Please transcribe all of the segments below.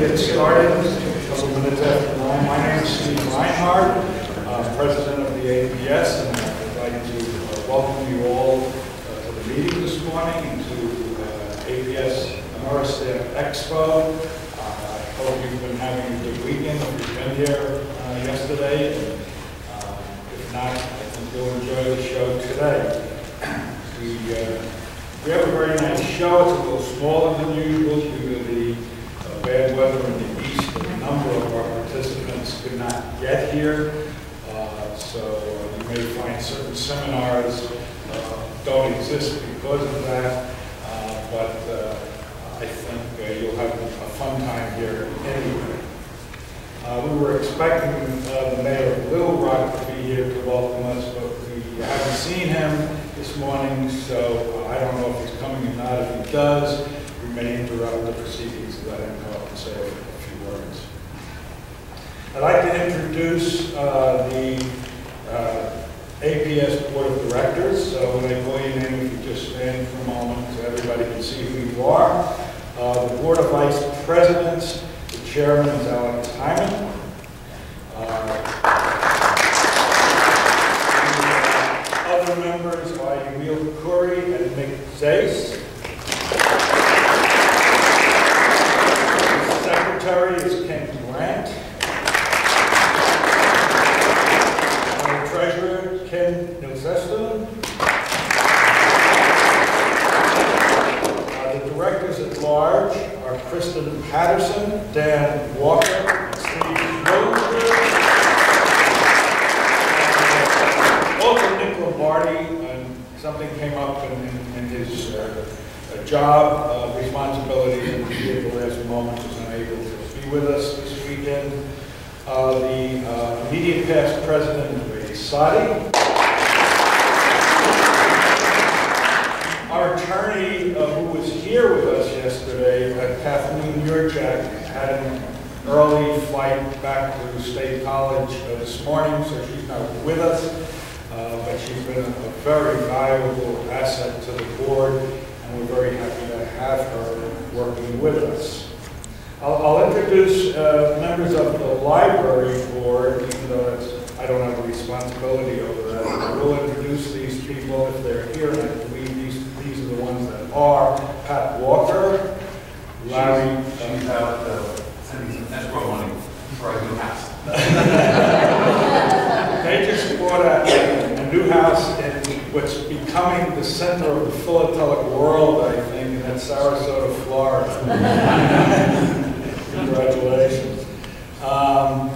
Get started, a couple minutes after nine. My name is Steve Reinhard, uh, President of the APS, and I'd like to uh, welcome you all uh, to the meeting this morning and to uh, APS Staff Expo. Uh, I hope you've been having a good weekend, if you've been here uh, yesterday. and, uh, If not, I think you'll enjoy the show today. We, we have a very nice show. It's a little smaller than usual due to the uh, bad weather in the east. A number of our participants could not get here. Uh, So you may find certain seminars uh, don't exist because of that. Uh, But uh, I think uh, you'll have a fun time here anyway. We were expecting the mayor of Little Rock to be here to welcome us, but we haven't seen him this morning, so I don't know if he's coming or not. If he does, we may interrupt the proceedings and let him come up and say a few words. I'd like to introduce uh, the uh, APS Board of Directors. So when I call your name, if you just stand for a moment so everybody can see who you are. Uh, The Board of Vice Presidents, the Chairman is Alex Haimann. Uh, Other members are Emil Curry and Mick Zais. The Secretary is Ken Grant. Our Treasurer, Ken Nilsestuen. Uh, The Directors at Large are Kristen Patterson, Dan Walker, Steve Rosenberg. Also, Nick Lombardi, and something came up in, in- in his uh, uh, job uh, he at the last moment was unable to be with us this weekend. Uh, The uh, immediate past president, Ray Sadi. Our attorney, uh, who was here with us yesterday, uh, Kathleen Yurchak, had an early flight back to State College uh, this morning, so she's not with us. Uh, But she's been a very valuable asset to the board, and we're very happy to have her working with us. I'll I'll introduce uh, members of the library board, even though it's, I don't have a responsibility over that. I will introduce these people if they're here, and I believe these, these are the ones that are. Pat Walker, Larry, She's uh, out uh, sending some escrow money for a new house. they just bought a, a new house in what's becoming the center of the philatelic world, I think, and that's Sarasota, Florida. Congratulations. Um,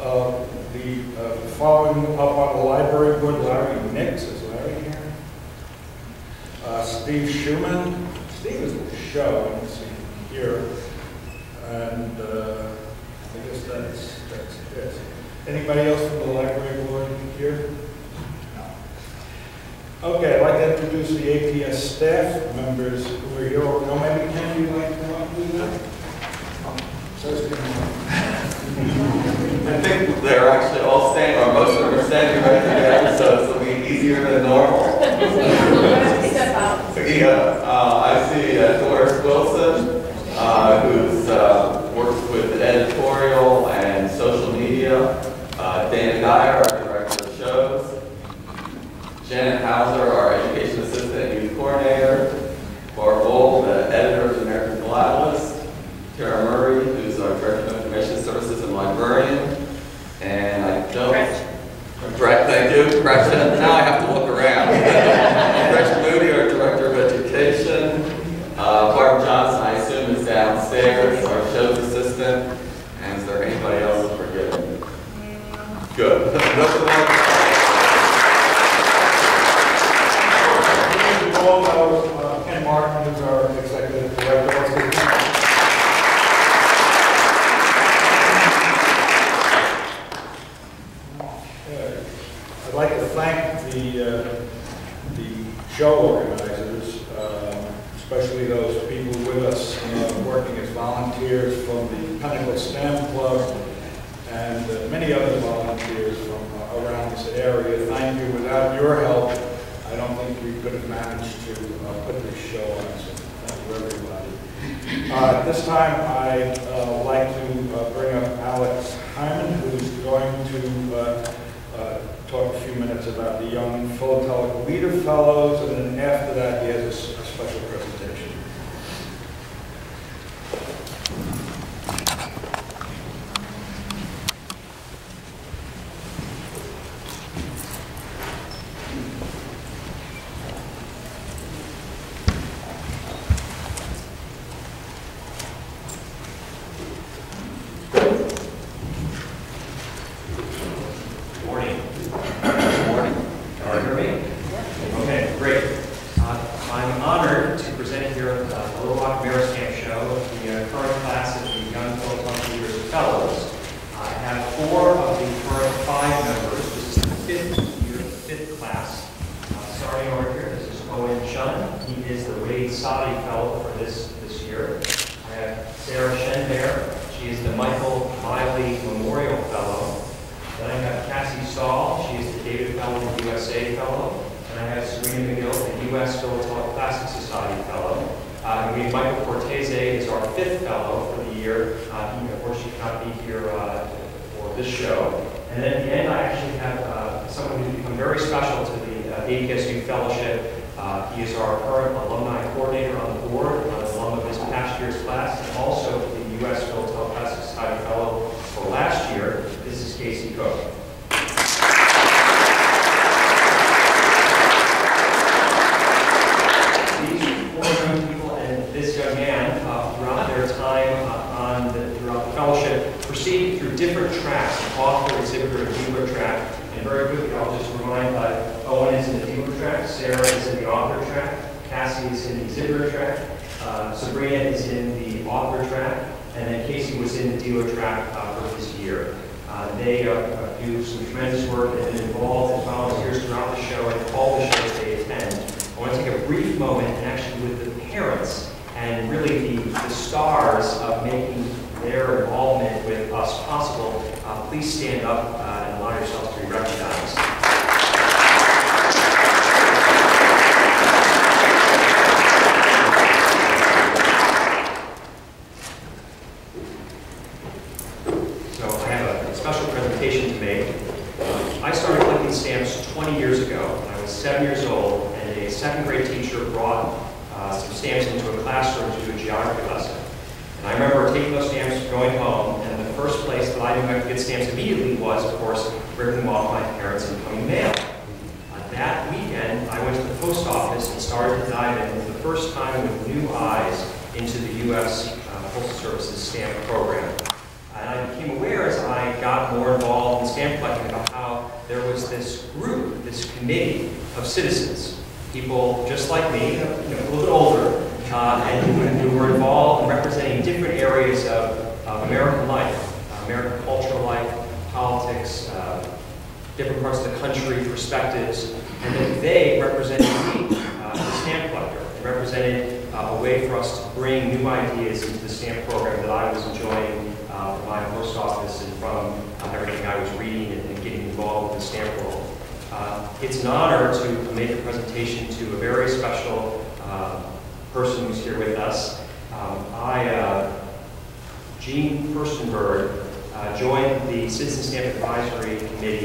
uh, The, uh, following up on the library board, Larry Nix, is Larry here? Uh, Steve Schuman, Steve is the show, I don't see him here. And uh, I guess that's, that's it. Anybody else from the library board here? No. Okay, I'd like to introduce the APS staff members who are here. No, maybe Ken, you'd like to come up do that? I think they're actually all standing, or most of them are standing right together, so it's a be easier than normal. Yeah, uh, I see uh, Doris Wilson, uh, who's, uh, works with editorial and social media. Uh, Dana Geyer, our director of shows. Janet Hauser, our education assistant and youth coordinator. Barb Boal, the editor of the American Philatelist. Tara Murray, who's our director of information services and librarian. And I don't. Brett, thank you, Gretchen. Now I have to look around. Gretchen Moody, our Director of Education. Uh, Barb Johnson, I assume, is downstairs, our shows assistant. And is there anybody else forgetting? Good. about the young Philatelic Leader Fellows, and then after that he has a Please stand up.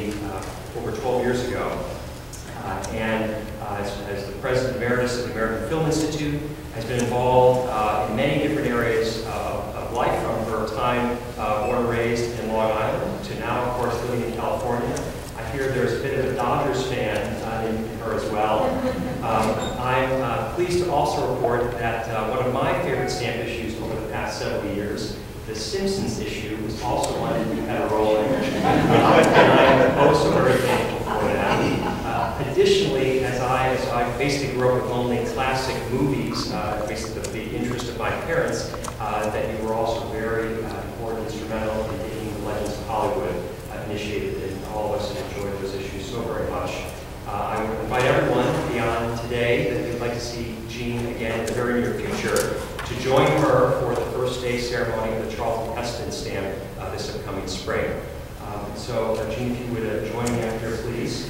Uh, over 12 years ago. Uh, and uh, as, as, the president emeritus of the American Film Institute, has been involved in many different areas of life from her time born and raised in Long Island to now, of course, living in California. I hear there's a bit of a Dodgers fan in, in her as well. Um, I'm pleased to also report that one of my favorite stamp issues over the past several years the Simpsons issue was also one that you had a role in. and I'm uh, also very thankful for that. Uh, additionally, as I, as I basically grew up with only classic movies, uh, basically the, the interest of my parents, uh, that you were also very uh, important, instrumental in getting the Legends of Hollywood uh, initiated, and all of us enjoyed those issues so very much. I would invite everyone beyond today that you'd like to see Jean again in the very near future to join her for First Day ceremony of the Charlton Heston stand uh, this upcoming spring. Um, so, Jean, if you would uh, join me up here, please.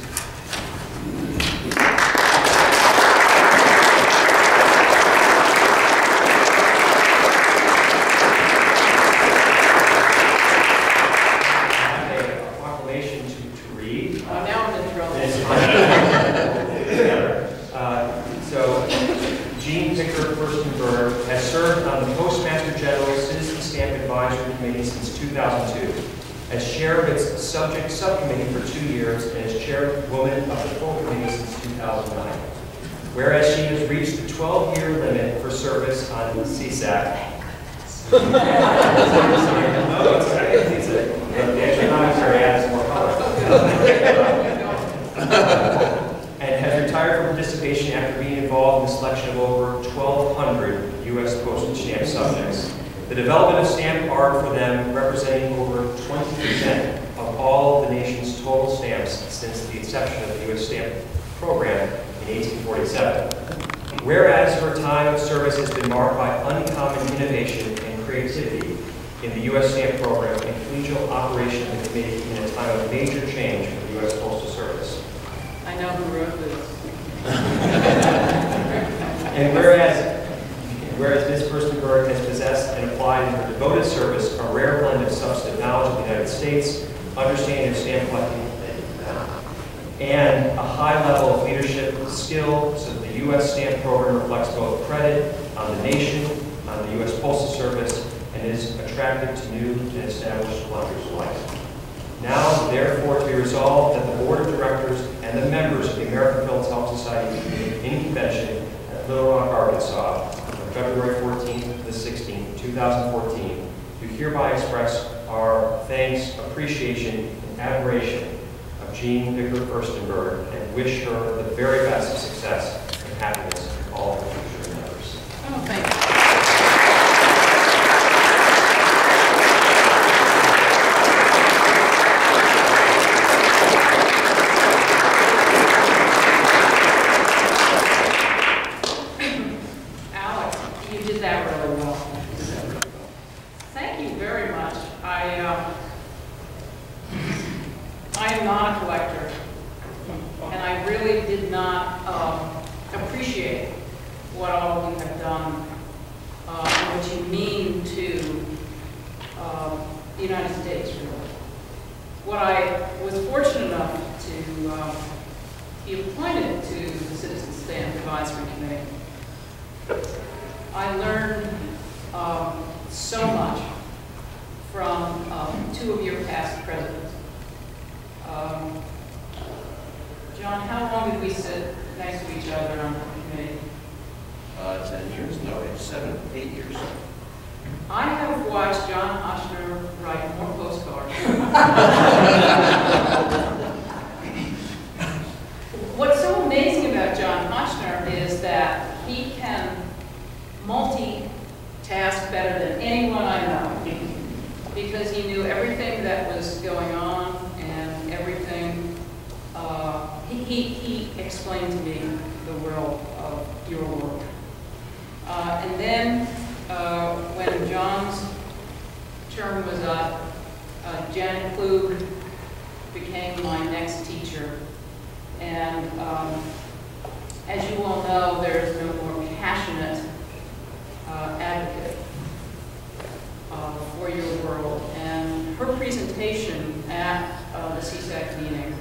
A major change for the U.S. Postal Service. I know who wrote this. And whereas, whereas Ms. Firstenberg has possessed and applied in her devoted service a rare blend of substantive knowledge of the United States, understanding of stamp collecting, and a high level of leadership skill, so that the U.S. stamp program reflects both credit on the nation, on the U.S. Postal Service, and is attractive to new and established collectors alike. Now, therefore, to be resolved that the Board of Directors and the members of the American Philatelic Society in convention at Little Rock, Arkansas, on February 14th to the 16th, 2014, do hereby express our thanks, appreciation, and admiration of Jean Picker Firstenberg and wish her the very best of success and happiness in all of her future endeavors. Oh, thank you. Alex, you did that really well. Thank you very much. I, uh, I am not a collector, and I really did not um, appreciate what all of you have done, uh, and what you mean to uh, the United States, really. What I was fortunate enough to uh, be appointed to the Citizen Stamp Advisory Committee, I learned um, so much from um, two of your past presidents. Um, John, how long did we sit next to each other on the committee? Uh, 10 years, no, it's seven, eight years. I have watched John Hotchner write more postcards. What's so amazing about John Hotchner is that he can multitask better than anyone I know. Because he knew everything that was going on and everything, uh, he, he, explained to me the world of your work. Uh, And then, uh, when John's term was up, uh, Janet Klug became my next teacher. And um, as you all know, there is no more passionate uh, advocate uh, for your world. And her presentation at uh, the CSAC meeting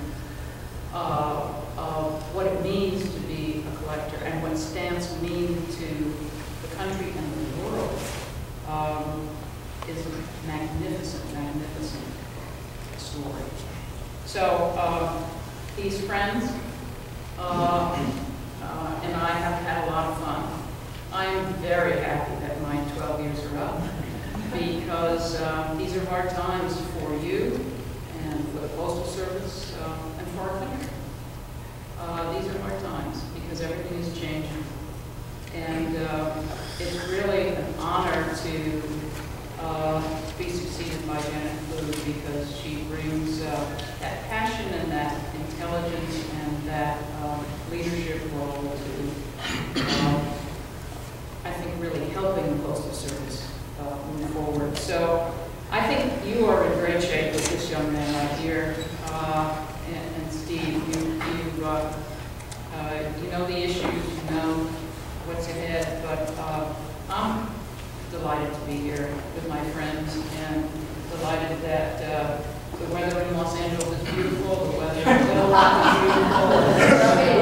uh, of what it means to be a collector and what stamps mean to the country and the world um, is a magnificent, magnificent story. So um, these friends uh, uh, and I have had a lot of fun. I'm very happy that my 12 years are up because um, these are hard times for you and for the Postal Service uh, and for our country. Uh, These are hard times because everything is changing. And uh, it's really an honor to uh, be succeeded by Janet Klug because she brings uh, that passion and that intelligence and that um, leadership role to, um, I think, really helping the Postal Service uh, move forward. So I think you are in great shape with this young man right here. Uh, And and Steve, you, you, uh, uh, you know the issues, you know what's ahead, but uh, I'm delighted to be here with my friends and delighted that uh, the weather in Los Angeles is beautiful, the weather in Rock is beautiful.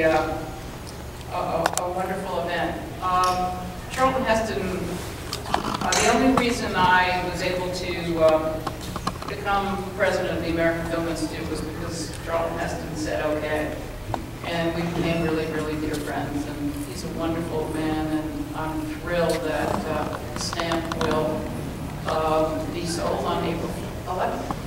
Uh, a, a, wonderful event. Um, Charlton Heston, uh, the only reason I was able to um, become president of the American Film Institute was because Charlton Heston said okay. And we became really, really dear friends. And he's a wonderful man, and I'm thrilled that uh, stamp will uh, be sold on April 11th.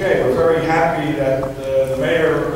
Okay, we're very happy that the, the mayor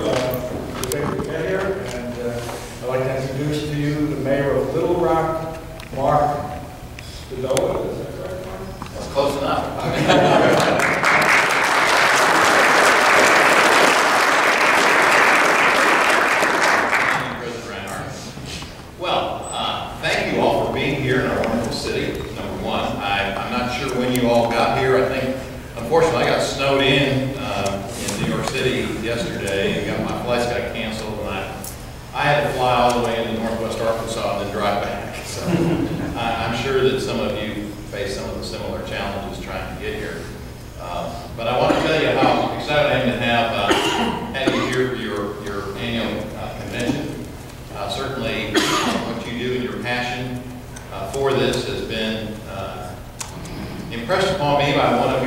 impressed upon me by one of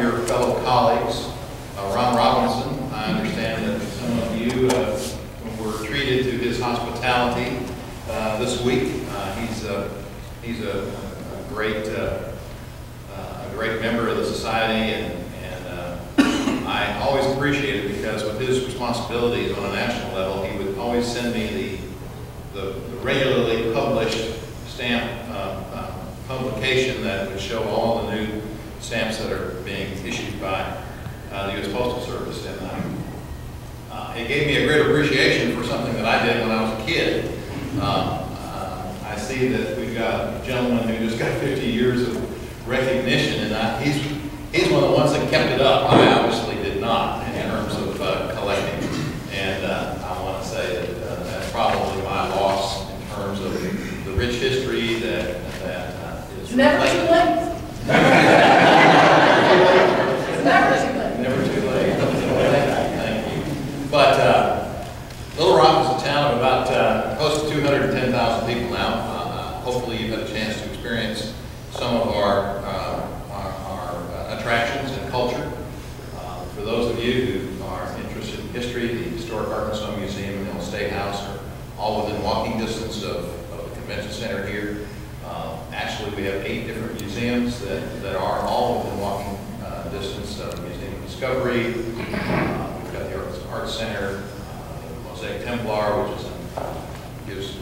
you who are interested in history, the Historic Arkansas Museum and the old State House are all within walking distance of, of the convention center here. Uh, actually, we have eight different museums that, that are all within walking uh, distance of Museum of Discovery. Uh, we've got the Arts, Arts Center, uh, the Mosaic Templar, which is uh, gives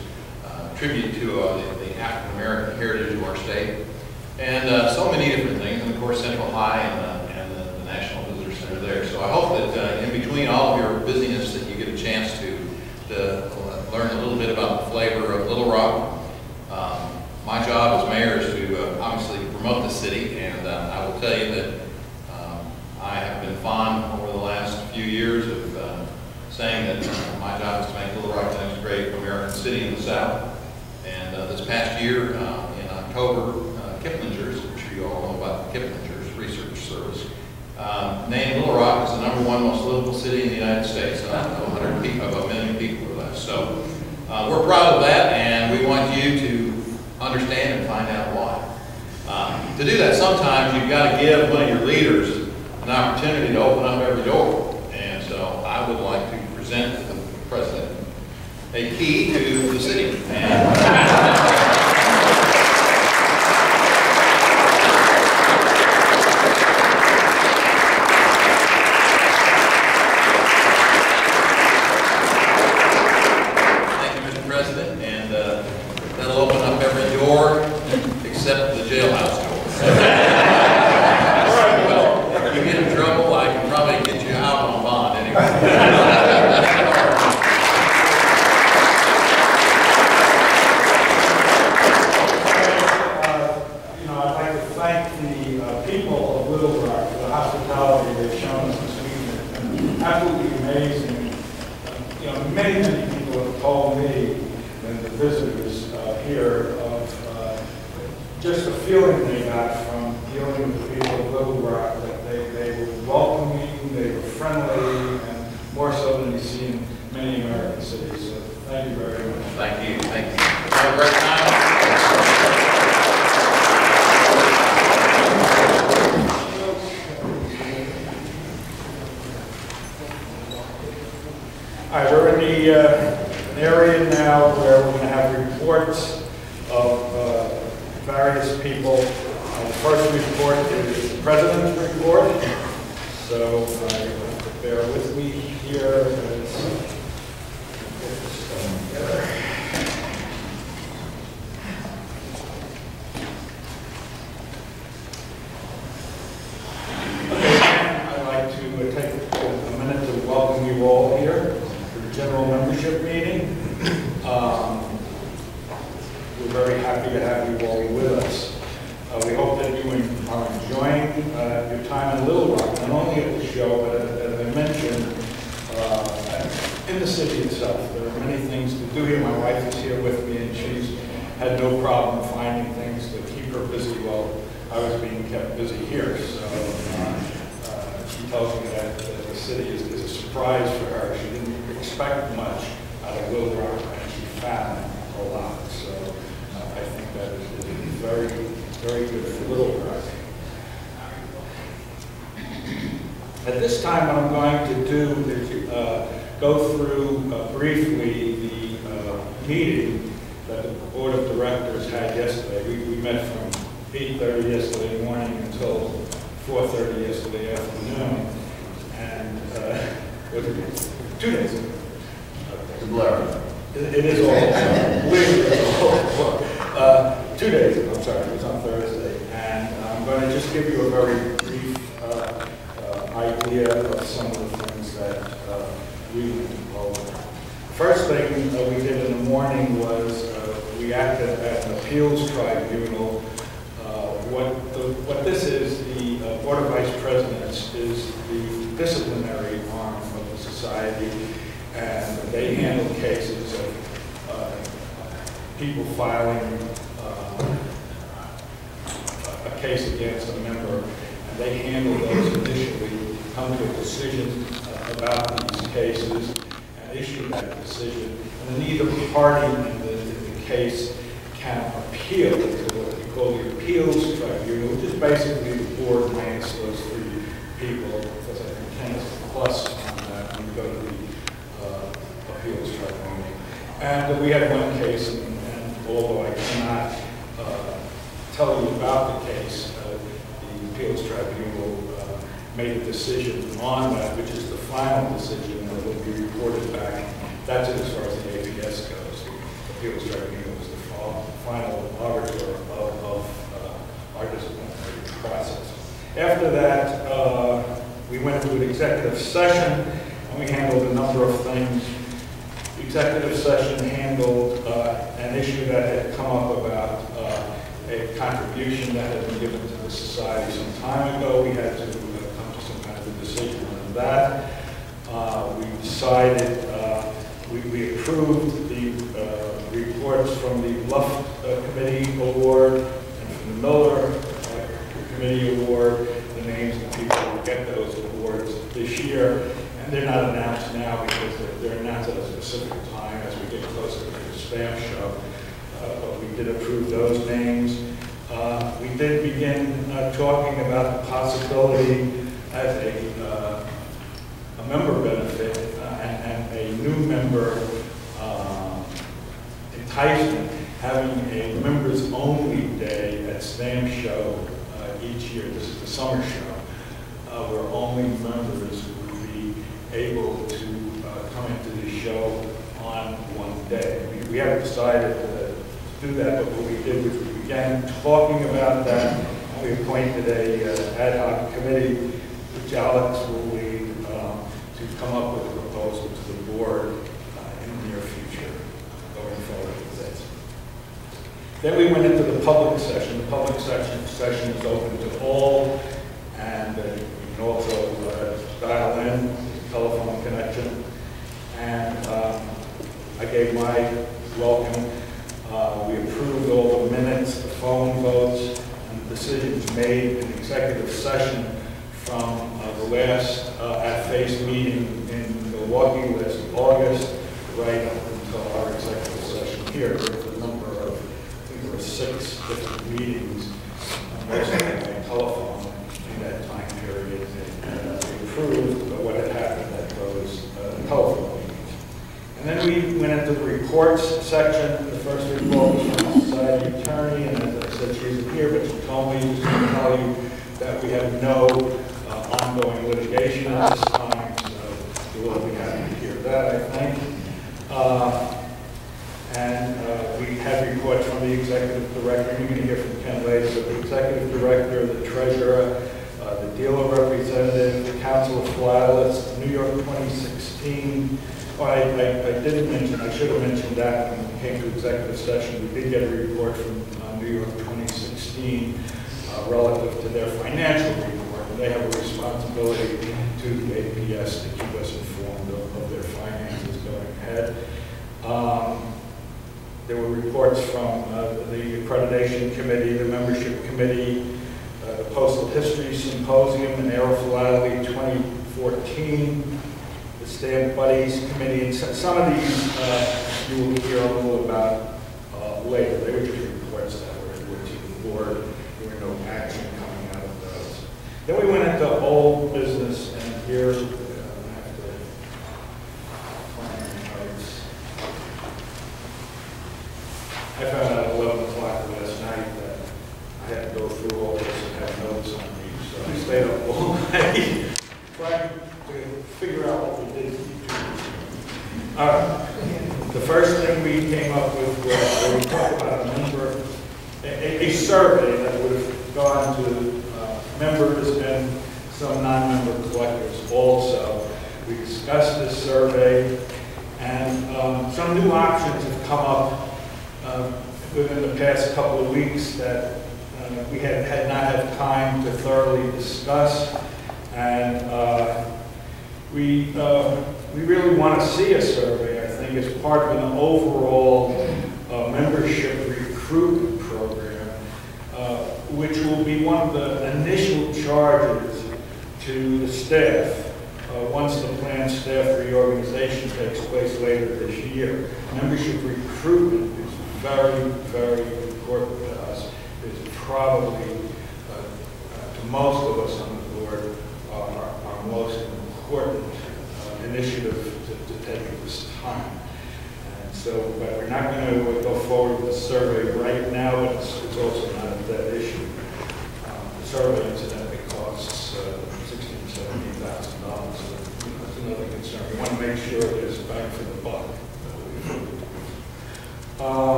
uh, tribute to the, the African American heritage of our state, and so many different things. And of course, Central High and year uh, in October, uh, Kiplingers, I'm sure you all know about the Kiplingers Research Service, uh, named Little Rock as the number one most livable city in the United States. And I know 100 people, about a million people or less. So uh, we're proud of that, and we want you to understand and find out why. Uh, to do that, sometimes you've got to give one of your leaders an opportunity to open up every door. And so I would like to present society, and they handle cases of uh, people filing uh, a case against a member, and they handle those initially, come to a decision about these cases, and issue that decision. And then either party in the, in the case can appeal to what we call the appeals tribunal, which is basically the board ranks those three people, because I think plus on that, when you go to the uh, appeals tribunal. And we had one case, and and although I cannot uh, tell you about the case, uh, the appeals tribunal uh, made a decision on that, which is the final decision, that will be reported back. That's it as far as the APS goes. The appeals tribunal is the final arbiter of, of uh, our disciplinary process. After that, uh, we went to an executive session, and we handled a number of things. The Executive session handled uh, an issue that had come up about uh, a contribution that had been given to the society some time ago. We had to uh, come to some kind of a decision on that. Uh, We decided, uh, we we approved the uh, reports from the Luff uh, Committee Award and from the Miller uh, Committee Award, the names of people who get those awards this year. And they're not announced now because they're- they're announced at a specific time as we get closer to the stamp show. Uh, But we did approve those names. Uh, We did begin uh, talking about the possibility as a, uh, a member benefit uh, and and a new member um, enticement, having a members-only day at Stamp Show uh, each year. This is the summer show, uh, where only members would be able to uh, come into the show on one day. We- We haven't decided to do that, but what we did was we began talking about that, and we appointed a uh, ad hoc committee, which Alex will lead, um, to come up with a proposal to the board uh, in the near future going forward with this. Then we went into the public session. The public session, session is open to all, and uh, you can also uh, dial in, telephone connection. And um, I gave my welcome. Uh, We approved all the minutes, the phone votes, decisions made in executive session from uh, the last uh, APS meeting in Milwaukee last August, right up until our executive session here. There was a number of, I think there were six different meetings, uh, mostly by telephone in that time period. And uh, approved what had happened at those uh, telephone meetings. And then we went into the reports section. The first report was from the society attorney, and as I said, she isn't here, but told me, to tell you that we have no uh, ongoing litigation at this time, so you will be happy to hear that, I think. Uh, And uh, we have reports from the executive director, you're going to hear from Ken later, but the executive director, the treasurer, uh, the dealer representative, the council of Philatelist, New York 2016. Oh, I, I I didn't mention, I should have mentioned that when we came to executive session. We did get a report from uh, New York 2016 uh, relative to their financial report. And they have a responsibility to APS to keep us informed of, of their finances going ahead. Um, there were reports from uh, the accreditation committee, the membership committee, uh, the Postal History Symposium and Aerophilately 2014, the Stamp Buddies Committee, and some of these uh, you will hear a little about uh, later. They were just Then we went into old business, and here uh, I found out at 11 o'clock last night that I had to go through all this and have notes on me, so I stayed up all night trying to figure out what we did. All right. The first thing we came up with was, we talked about a number, a- a survey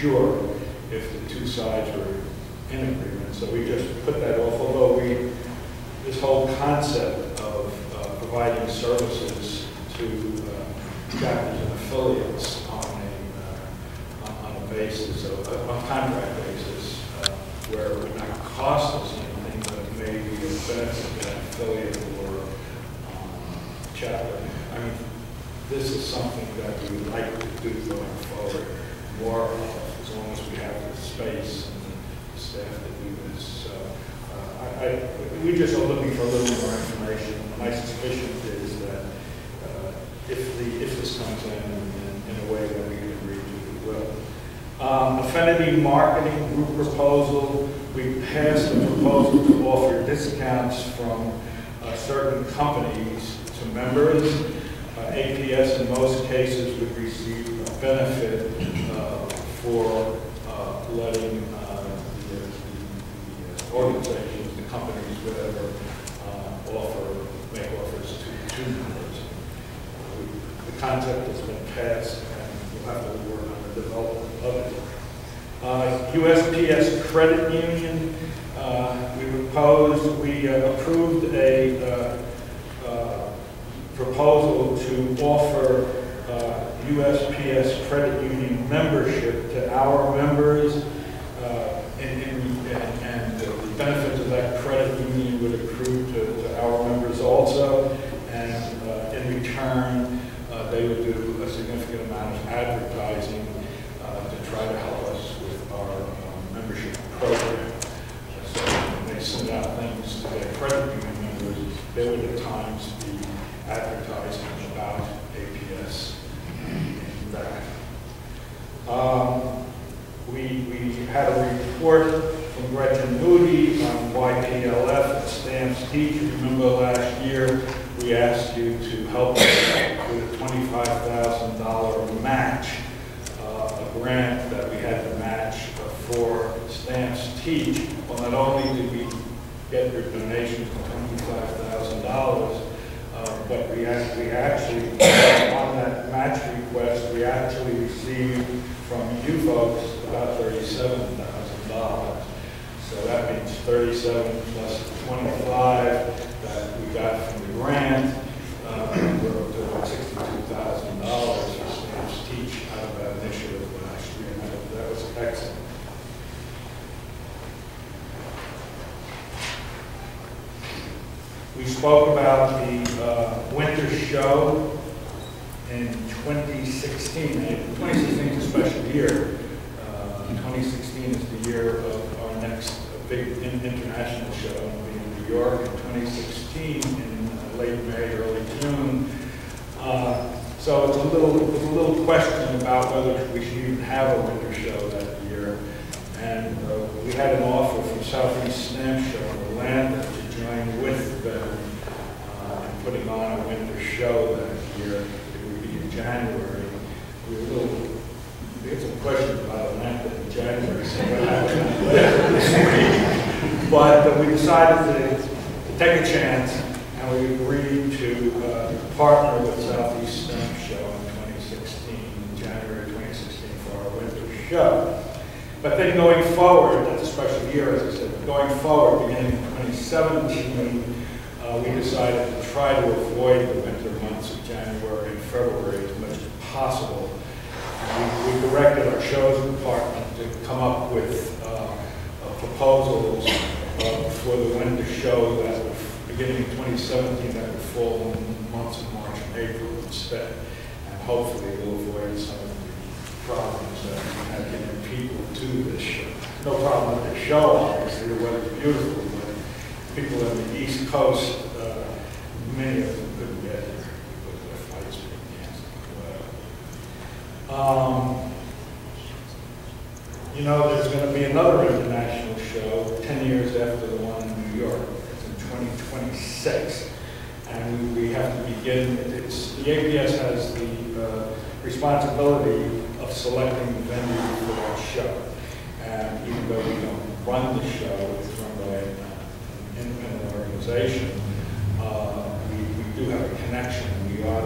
sure if the two sides were in agreement, so we just put that off, although we, this whole concept of uh, providing services to uh, chapters and affiliates on a, uh, on- a basis, of- a contract basis, uh, where it would not cost us anything, but maybe a benefit to that affiliate or um, chapter. I mean, this is something that we would like to do going forward, more as long as we have the space and the staff to do this. So, uh, I, I, we just are looking for a little more information. My suspicion is that uh, if the, if this comes in in, in a way that we can agree to, it will. Um, Affinity Marketing Group proposal, we passed a proposal to offer discounts from uh, certain companies to members. Uh, APS in most cases would receive a benefit for uh, letting uh, the the- the organizations, the companies, whatever, uh, offer, make offers to to members. Uh, The concept has been passed, and we'll have to work on the development of it. Uh, USPS Credit Union, uh, we proposed, we uh, approved a uh, uh, proposal to offer uh, USPS Credit Union membership to our members, uh, and, and- and the benefits of that credit union would accrue to, to our members also, and uh, in return, uh, they would do a significant amount of advertising uh, to try to help us with our um, membership program. So they send out things to their credit union members, they would at times be advertising about APS and that. Um, We, we had a report from Gretchen Moody on YPLF and stamps teach. Remember last year, we asked you to help us with a twenty-five thousand dollar match, uh, a grant that we had to match for Stamps Teach. Well, not only did we get your donation for twenty-five thousand dollars, uh, but we actually, we actually, on that match request, we actually received from you folks about thirty-seven thousand dollars. So that means thirty-seven plus twenty-five that we got from the grant, uh, we're up to about sixty-two thousand dollars for Stamps Teach out of that initiative last year, that- that was excellent. We spoke about the uh, winter show in 2016. And 2016 is a special year. Uh, 2016 is the year of our next big international show, in New York in 2016, in uh, late May, early June. Uh, So it's a little, it's a little question about whether we should even have a winter show that year. And uh, we had an offer from Southeast Stamp Show in Atlanta to join with them uh, in putting on a winter show that year. It would be in January. We were a little, we had some questions about Atlanta in January, so. But uh, we decided to to take a chance, and we agreed to uh, partner with Southeast Stamp Show in 2016, in January 2016, for our winter show. But then going forward, that's a special year, as I said, going forward, beginning in 2017, uh, we decided to try to avoid the winter months of January February as much as possible. We we directed our shows department to come up with uh, proposals uh, for the winter show that beginning in 2017, that would fall in the months of March and April instead. And hopefully we'll avoid some of the problems that we had getting people to this show. No problem with the show, obviously, the weather's beautiful, but people on the East Coast, uh, many of them couldn't get here because their flights being canceled. Um, You know, there's going to be another international show 10 years after the one in New York. It's in 2026. And we have to begin, it's, the APS has the uh, responsibility of selecting the venue for that show. And even though we don't run the show, it's run by an independent organization, uh, we we do have a connection. We are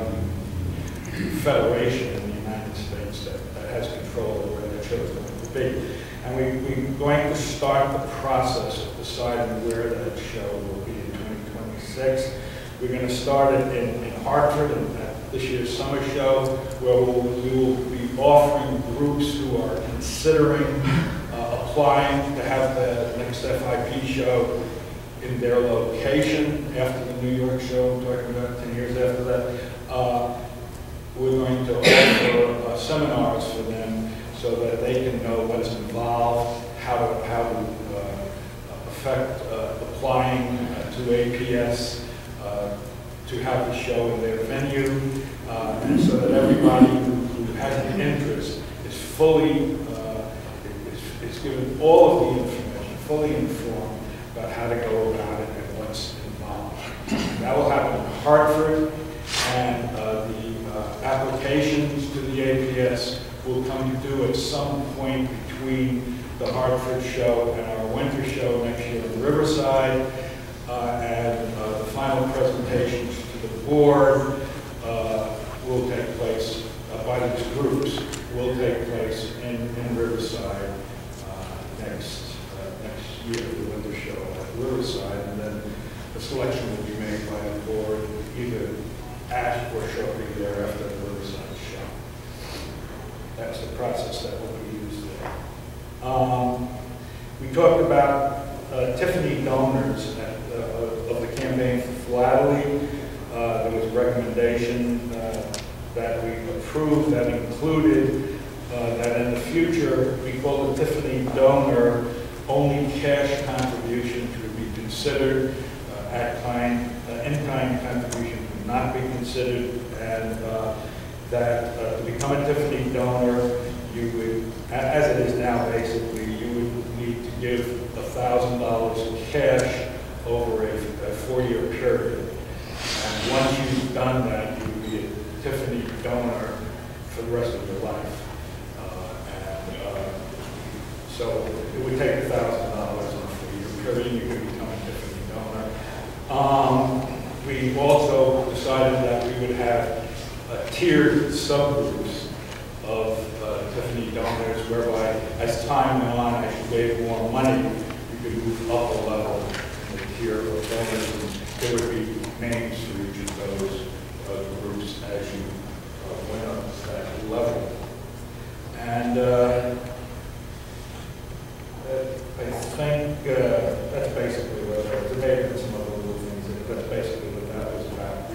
the federation in the United States that that has control over where that show is going to be. And we, we're going to start the process of deciding where that show will be in 2026. We're going to start it in in Hartford, at this year's summer show, where we'll- we will be offering groups who are considering uh, applying to have the next FIP show in their location after the New York show, I'm talking about 10 years after that. Uh, We're going to offer uh, seminars for them so that they can know what's involved, how to, how to uh, affect uh, applying uh, to APS, uh, to have the show in their venue, uh, and so that everybody who who has an interest is fully, is is given all of the information, fully informed about how to go about it and what's involved. That will happen in Hartford, and uh, the uh, applications to the APS will come due at some point between the Hartford show and our winter show next year in Riverside. Uh, And uh, the final presentations to the board uh, will take place, uh, by these groups, will take place in in Riverside uh, next, uh, next year, the winter show at Riverside. And then the selection will be made by the board either at or shortly thereafter. That's the process that will be used there. Um, We talked about uh, Tiffany donors at, uh, of the campaign for philately. Uh, There was a recommendation uh, that we approved that included uh, that in the future, we call the Tiffany donor, only cash contributions would be considered, uh, at kind, in-kind contributions would not be considered, and that uh, to become a Tiffany donor, you would, as it is now basically, you would need to give $1,000 in cash over a a four-year period. And once you've done that, you would be a Tiffany donor for the rest of your life. Uh, And uh, so it would take a thousand dollars for your period, you could become a Tiffany donor. Um, We also decided that we would have uh, tiered subgroups of uh, Tiffany donors whereby as time went on, as you gave more money, you could move up a level in the tier of donors. and There would be names for each of those uh, groups as you uh, went up that level. And I think uh, that's basically what, may have been some other little things, but that's basically was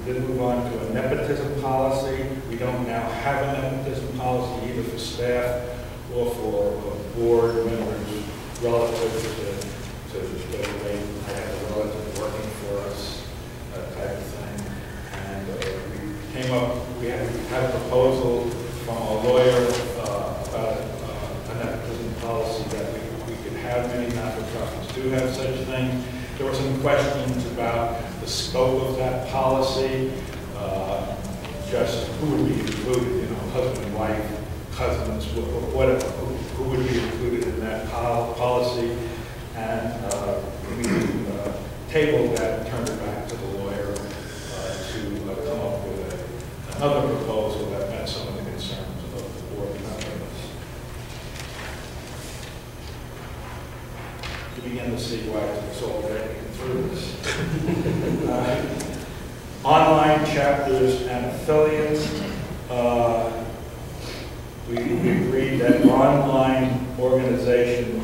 did move on to a nepotism policy. We don't now have a nepotism policy either for staff or for uh, board members relative to, to they have a relative working for us, that type of thing. And uh, we came up, we had, we had a proposal from a lawyer uh, about uh, a nepotism policy that we, we could have many not-for-profits do have such thing. There were some questions about the scope of that policy, uh, just who would be included, you know, husband, wife, cousins, wh- wh- whatever, who who would be included in that pol- policy. And uh, we uh, tabled that and turned it back to the lawyer uh, to uh, come up with a- another proposal that met some of the concerns of the board members. You begin to see why it's all getting through this. Uh, And affiliates. uh, We agreed that online organizations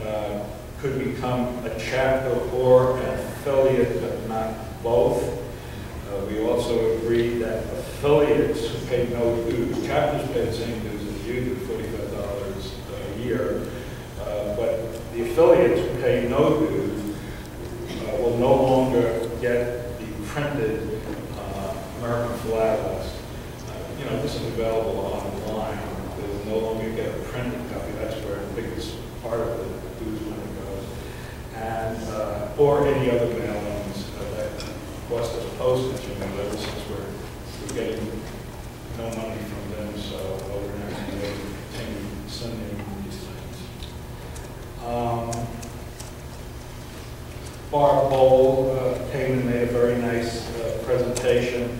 uh, could become a chapter or an affiliate, but not both. Uh, We also agreed that affiliates who pay no dues, chapters pay the same dues as you do, forty-five dollars a year, uh, but the affiliates who pay no dues uh, will no longer get American. Uh, You know, this is available online. Will no longer get a printed copy. That's where the biggest part of the dues money goes. And, uh, or any other mailings uh, that cost us postage and whatever, since we're, we're getting no money from them, so we're going to continue sending these things. Um, Barb Boal uh, came and made a very nice uh, presentation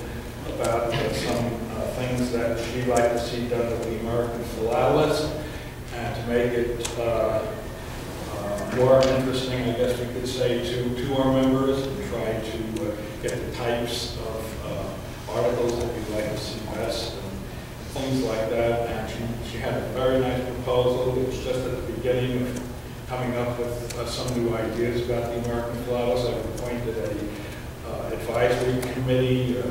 about uh, some uh, things that she'd like to see done with the American Philatelist, and to make it uh, uh, more interesting, I guess we could say, to, to our members, and try to uh, get the types of uh, articles that we'd like to see best, and things like that. And she, she had a very nice proposal, it was just at the beginning of coming up with uh, some new ideas about the American Flowers. I've appointed a uh, advisory committee, uh,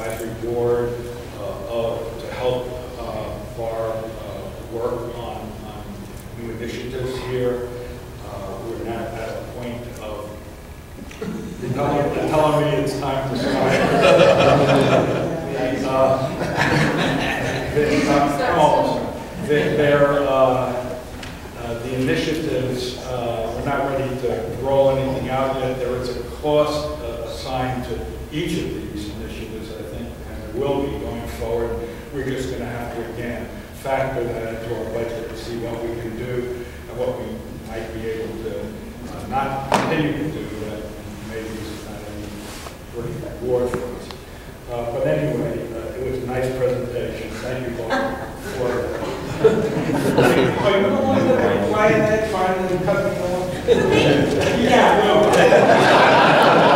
advisory board, uh, of- to help uh, Barb uh, work on, on new initiatives here. We're now at a point of telling telling me it's time to start. They're, The initiatives, uh, we're not ready to roll anything out yet. There is a cost assigned to each of these initiatives, I think, and there will be going forward. We're just going to have to, again, factor that into our budget to see what we can do and what we might be able to uh, not continue to do that maybe is not any great reward for us. Uh, But anyway, uh, it was a nice presentation. Thank you both for that. You don't want to quiet that, trying to cut me off? Yeah, no.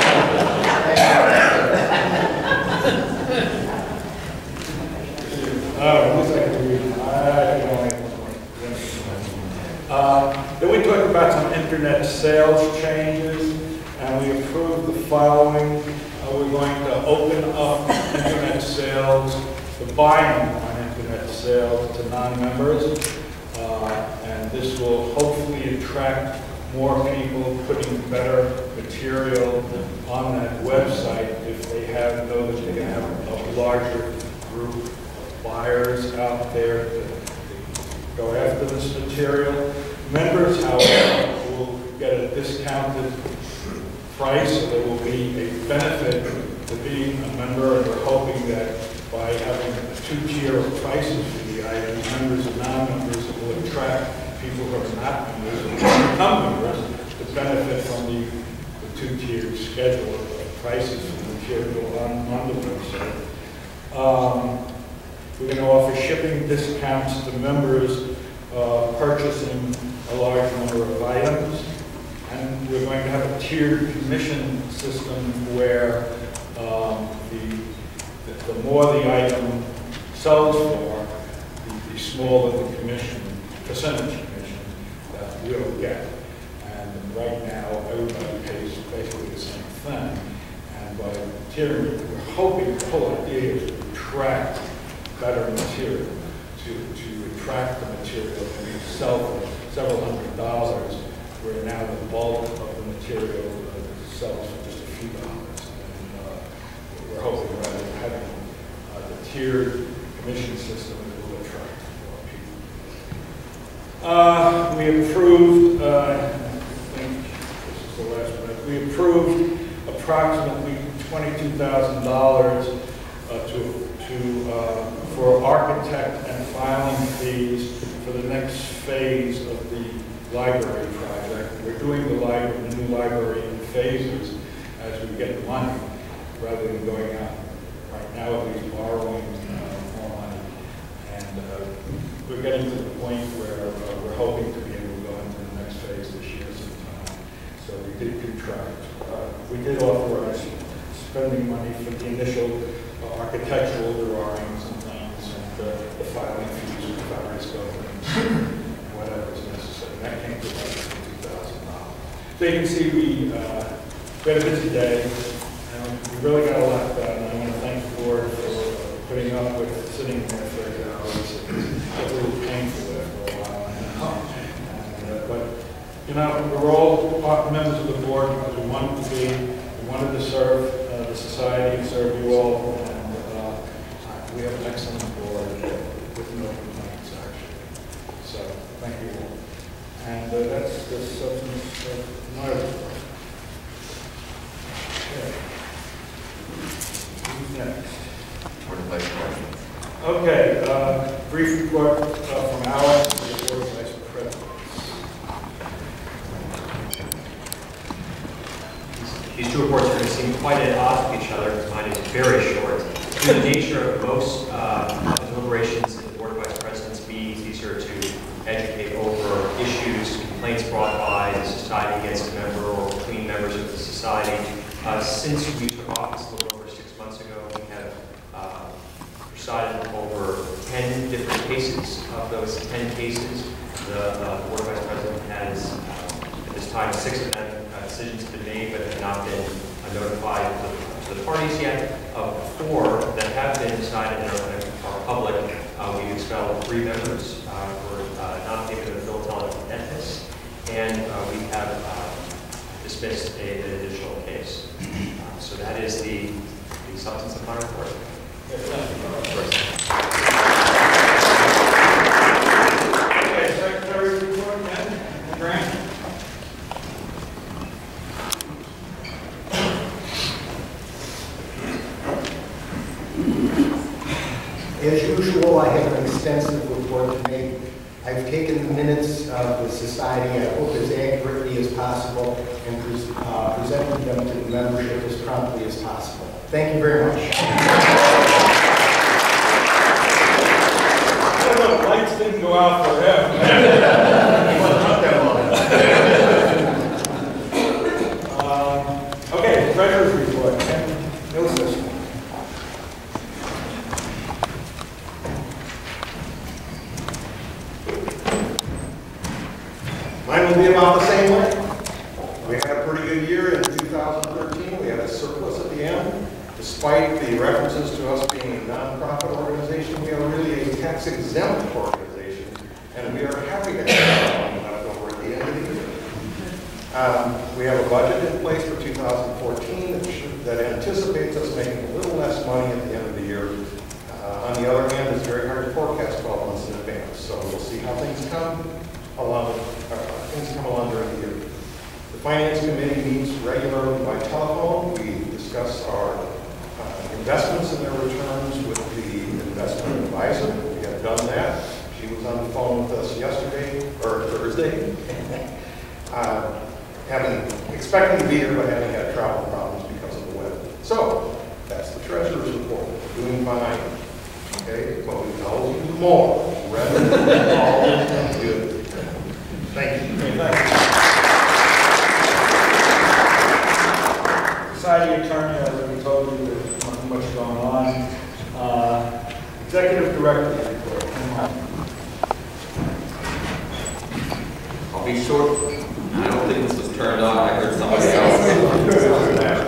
Oh, looks like we, I don't like. Uh, Then we talked about some internet sales changes, and we approved the following. Uh, We're going to open up internet sales, the buying on internet sales to non-members. Uh, And this will hopefully attract more people putting better material on that website if they have, that they have a larger group of buyers out there to go after this material. Members, however, will get a discounted price, so there will be a benefit to being a member, and we're hoping that by having a two-tier of prices for the items, members and non-members, it will attract people who are not members and become members to benefit from the the two-tiered schedule of prices for the on the website. Um, We're going to offer shipping discounts to members uh, purchasing a large number of items. And we're going to have a tiered commission system where um, the, the- more the item sells for, the- the smaller the commission, percentage commission that we'll get. And right now, everybody pays basically the same thing. And by tiering, it, we're hoping, the whole idea is to attract better material, to, to attract the material and sell for several hundred dollars, where now the bulk of the material sells for just a few dollars. And uh, we're hoping rather than having uh, the tiered commission system, it will attract more people. Uh, We approved, uh, I think this is the last one, we approved approximately $22,000 uh, to, to, uh, for architect and filing fees for the next phase of library project. We're doing the library, the new library in phases as we get money, rather than going out right now, at least borrowing uh, more money. And uh, we're getting to the point where uh, we're hoping to be able to go into the next phase this year sometime. So we did contract. Uh, We did authorize spending money for the initial uh, architectural drawings and things, and uh, the filing fees with various governments. That came to fifty thousand dollars. So you can see, we, uh, we had a busy day, and we really got a lot done. I want to thank the board for putting up with sitting there for eight hours. It little painful there for a while. And, uh, But, you know, we're all members of the board because we wanted to be, we wanted to serve uh, the society and serve you all. And uh, we have an excellent board with no complaints, actually. So, thank you all. And uh, that's the substance of my report. Okay. Who's next? Board of Vice Presidents. Okay, uh, brief report uh, from Alex, the Board of Vice Presidents. These two reports are going to seem quite at odds with each other, because mine is very short. Due to the nature of most uh, deliberations in the Board of Vice Presidents meetings, these are to educate over issues, complaints brought by the society against a member or between members of the society. Uh, Since we took office a little over six months ago, we have uh, presided over 10 different cases. Of those 10 cases, the uh, Board of Vice President has, uh, at this time, six of them, uh, decisions have been made, but have not been uh, notified to the- to the parties yet. Of four that have been decided and are are public, we've expelled three members for uh, non-payment of bill telling entities, and we have dismissed a- an additional case. Uh, So that is the the substance of my report. As usual, I have an extensive report to make. I've taken the minutes of the society, I hope as accurately as possible, membership as promptly as possible. Thank you very much. I don't know, the lights didn't go out for him. Um, Okay, treasurer's report, Ken Nilsestuen. Mine will be about the same way. We had a pretty good year in 2013. We had a surplus at the end. Despite the references to us being a nonprofit organization, we are really a tax exempt organization, and we are happy to have money left over at the end of the year. Um, We have a budget in place for 2014 that should- that anticipates us making a little less money at the end of the year. Uh, On the other hand, it's very hard to forecast 12 months in advance, so we'll see how things come along, uh, things come along during the year. The Finance Committee meets regularly by telephone. We discuss our uh, investments and their returns with the investment advisor. We have done that. She was on the phone with us yesterday, or Thursday. Uh, Having, expecting to be here, but having had travel problems because of the weather. So, that's the treasurer's report. Doing fine. Okay, but we can always do more. Revenue, all good. Thank you. Society attorney, I already told you there's not much going on. Uh, Executive director report. Come on. I'll be short. I don't think this was turned on. I heard somebody.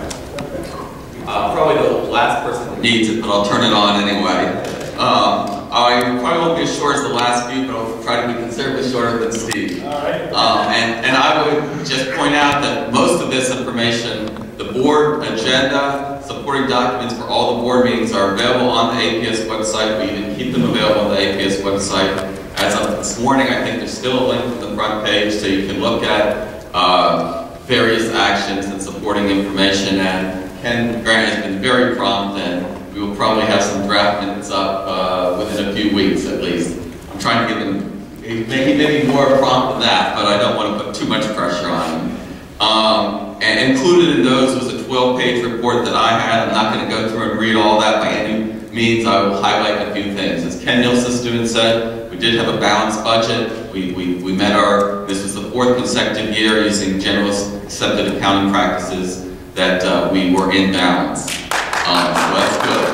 Uh, probably the last person needs it, but I'll turn it on anyway. Um, I probably won't be as short as the last few, but I'll try to be considerably shorter than Steve. Um, and, and I would just point out that most of this information, the board agenda, supporting documents for all the board meetings are available on the APS website. We even keep them available on the APS website. As of this morning, I think there's still a link to the front page so you can look at uh, various actions and supporting information. And Ken Grant has been very prompt and we will probably have some draft minutes up uh, within a few weeks at least. I'm trying to give him, maybe, maybe more prompt than that, but I don't want to put too much pressure on him. Um, and included in those was a 12-page report that I had. I'm not going to go through and read all that by any means. I will highlight a few things. As Ken Nilsestuen said, we did have a balanced budget. We, we, we met our, this was the fourth consecutive year using general accepted accounting practices that uh, we were in balance. Um, so that's good.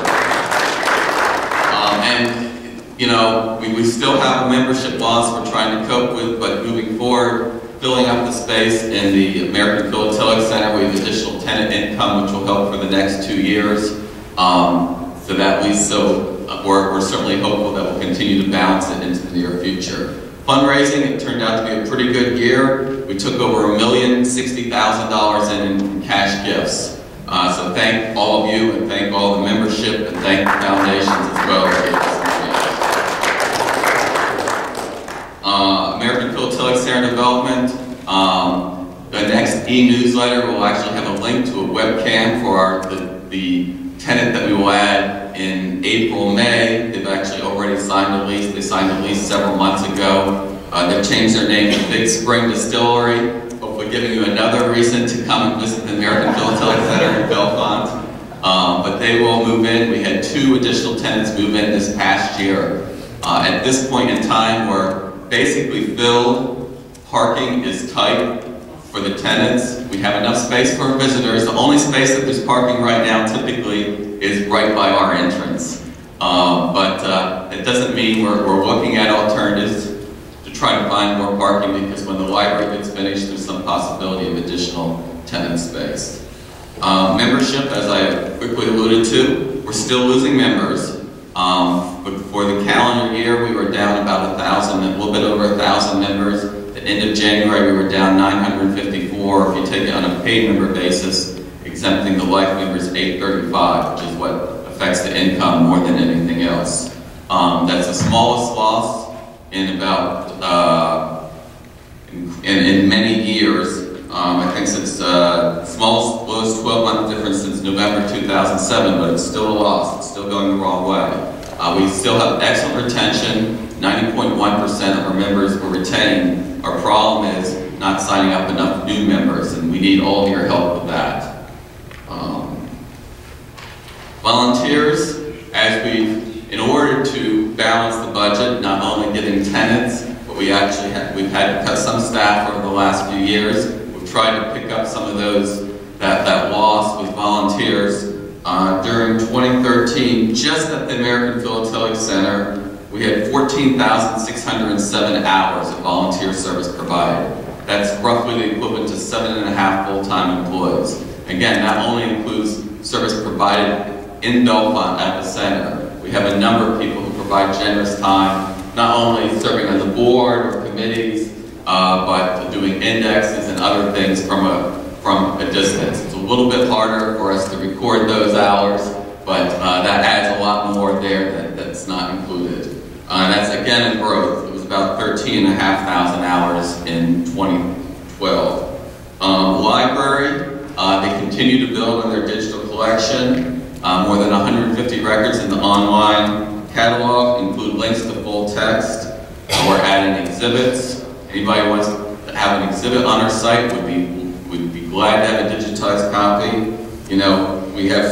Um, and, you know, we, we still have a membership loss we're trying to cope with, but moving forward, filling up the space in the American Philatelic Center, we have additional tenant income, which will help for the next two years. Um, so that we, so we're, we're certainly hopeful that we'll continue to balance it into the near future. Fundraising, it turned out to be a pretty good year. We took over a million sixty thousand dollars in cash gifts. Uh, so thank all of you and thank all the membership and thank the foundations as well. Uh, American Philatelic Center Development, um, the next e-newsletter will actually have a link to a webcam for our, the, the tenant that we will add in April, May. They've actually already signed a lease. They signed a lease several months ago. Uh, they've changed their name to Big Spring Distillery, hopefully giving you another reason to come and visit the American Philatelic Center in Bellefonte. Um, but they will move in. We had two additional tenants move in this past year. Uh, at this point in time, we're basically filled. Parking is tight for the tenants. We have enough space for visitors. The only space that there's parking right now typically is right by our entrance. Um, but uh, it doesn't mean we're, we're looking at alternatives to try to find more parking because when the library gets finished, there's some possibility of additional tenant space. Um, membership, as I quickly alluded to, we're still losing members. Um, but for the calendar year, we were down about a thousand, a little bit over a thousand members. At the end of January, we were down 954. If you take it on a paid member basis, exempting the life members 835, which is what affects the income more than anything else. Um, that's the smallest loss in about uh, in, in many years. Um, I think since uh, smallest lowest 12 month difference since November 2007, but it's still a loss. It's still going the wrong way. Uh, we still have excellent retention. 90.1% of our members were retained. Our problem is not signing up enough new members, and we need all your help with that. Um, volunteers, as we, in order to balance the budget, not only getting tenants, but we actually have, we've had to cut some staff over the last few years. We've tried to pick up some of those, that, that loss with volunteers. Uh, during 2013, just at the American Philatelic Center, we had 14,607 hours of volunteer service provided. That's roughly the equivalent to seven and a half full-time employees. Again, that only includes service provided in Bellefonte at the center. We have a number of people who provide generous time, not only serving on the board or committees, uh, but doing indexes and other things from a, from a distance. It's a little bit harder for us to record those hours, but uh, that adds a lot more there that, that's not included. Uh, that's again in growth. It was about 13,500 hours in 2012. Um, library, uh, they continue to build on their digital collection. Uh, more than 150 records in the online catalog include links to full text. or adding exhibits. Anybody wants to have an exhibit on our site would be would be glad to have a digitized copy. You know, we have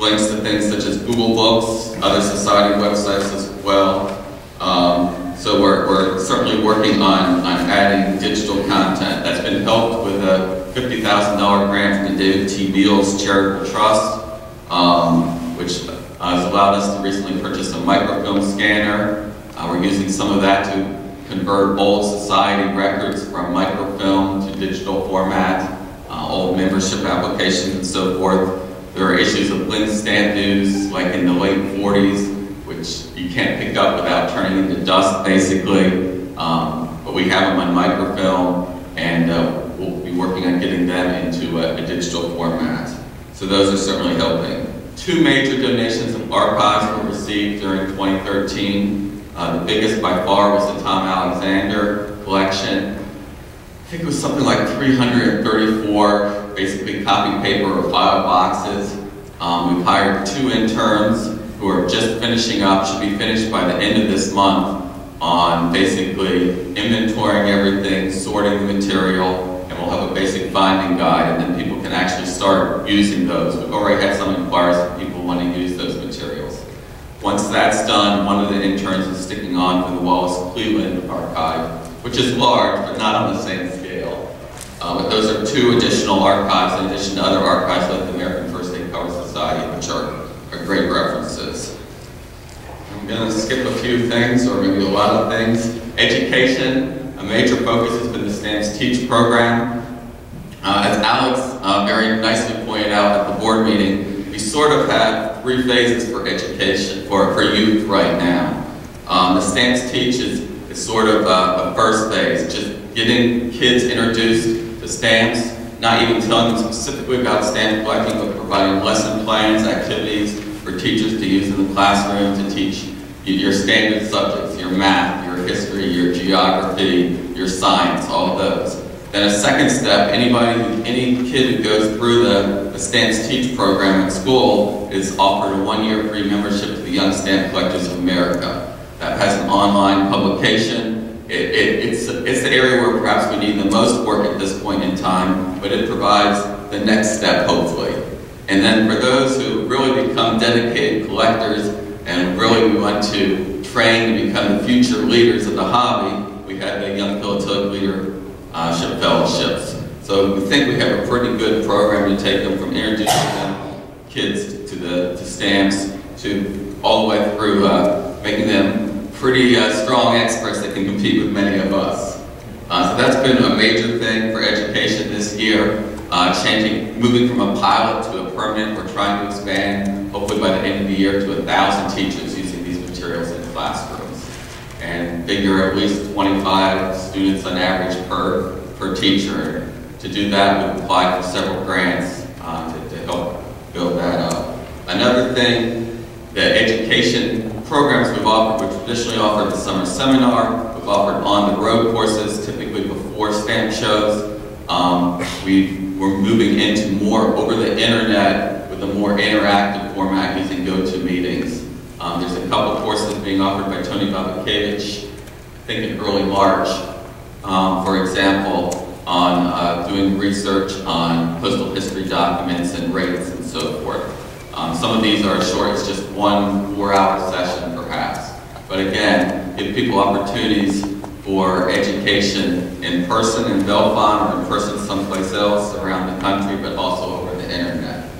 links to things such as Google Books, other society websites as well. Um, so we're, we're certainly working on, on adding digital content. That's been helped with a $50,000 grant from the David T. Beals Charitable Trust, um, which uh, has allowed us to recently purchase a microfilm scanner. Uh, we're using some of that to convert old society records from microfilm to digital format, uh, old membership applications and so forth. There are issues of Linn's Stamp News, like in the late 40s, which you can't pick up without turning into dust, basically. Um, but we have them on microfilm, and uh, we'll be working on getting them into a, a digital format. So those are certainly helping. Two major donations of archives were received during 2013. Uh, the biggest by far was the Tom Alexander collection. I think it was something like 334 basically copy paper or file boxes. Um, we've hired two interns who are just finishing up, should be finished by the end of this month on basically inventorying everything, sorting the material, and we'll have a basic finding guide, and then people can actually start using those. We've already had some inquiries from people wanting to use those materials. Once that's done, one of the interns is sticking on for the Wallace Cleveland archive, which is large, but not on the same scale. Uh, but those are two additional archives in addition to other archives like the American First Day Cover Society, which are, are great references. I'm going to skip a few things, or maybe a lot of things. Education, a major focus has been the STAMPS Teach program. Uh, as Alex uh, very nicely pointed out at the board meeting, we sort of have three phases for education, for, for youth right now. Um, the STAMPS Teach is, sort of a, a first phase, just getting kids introduced to stamps, not even telling them specifically about stamp collecting, but providing lesson plans, activities for teachers to use in the classroom to teach your standard subjects, your math, your history, your geography, your science, all those. Then a second step, anybody, any kid who goes through the, the Stamps Teach program at school is offered a one-year free membership to the Young Stamp Collectors of America. That has an online publication. It, it, it's, it's the area where perhaps we need the most work at this point in time, but it provides the next step, hopefully. And then for those who really become dedicated collectors and really we want to train to become the future leaders of the hobby, we have Leader uh, fellowships. So we think we have a pretty good program to take them from introducing them kids to the to stamps to all the way through uh, making them pretty uh, strong experts that can compete with many of us. Uh, so that's been a major thing for education this year. Uh, changing, moving from a pilot to a permanent. We're trying to expand, hopefully by the end of the year, to a thousand teachers using these materials in classrooms. And figure at least 25 students on average per, per teacher. To do that, we've applied for several grants uh, to, to help build that up. Another thing, the education programs we've offered, we traditionally offered the summer seminar, we've offered on-the-road courses, typically before stamp shows. Um, we we're moving into more over the internet with a more interactive format using GoToMeetings. Um, there's a couple courses being offered by Tony Wawrukiewicz, I think in early March, um, for example, on uh, doing research on postal history documents and rates and so forth. Um, some of these are short it's just one four-hour session, perhaps. But again, give people opportunities for education in person in Bellefonte or in person someplace else around the country, but also over the internet.